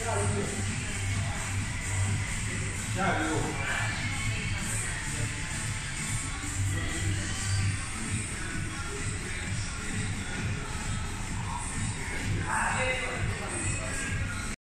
下雨。下雨。